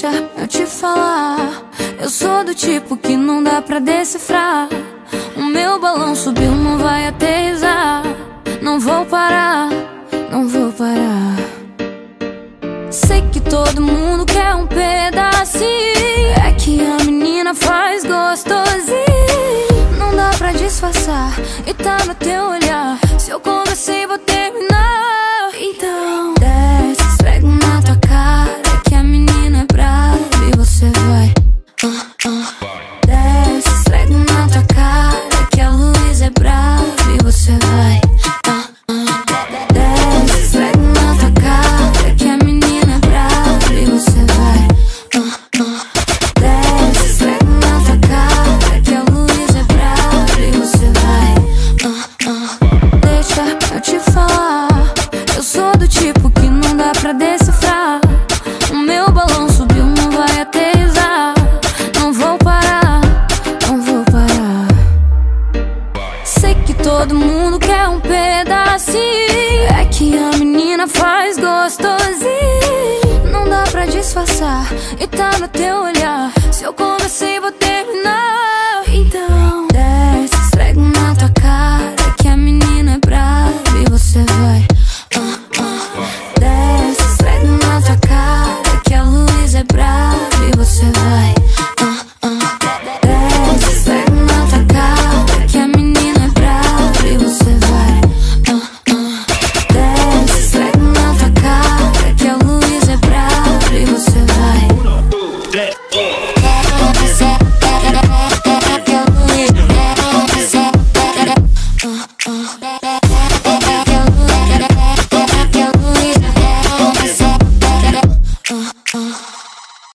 deixa eu te falar. Eu sou do tipo que não dá pra decifrar. O meu balão subiu, não vai aterrizar. Não vou parar, não vou parar. Sei que todo mundo quer um pedacinho. É que a menina faz gostosinho. Não dá pra disfarçar e tá no teu olhar. Se eu conversei, vou Oh. pra disfarçar. E tá no teu olhar. fin.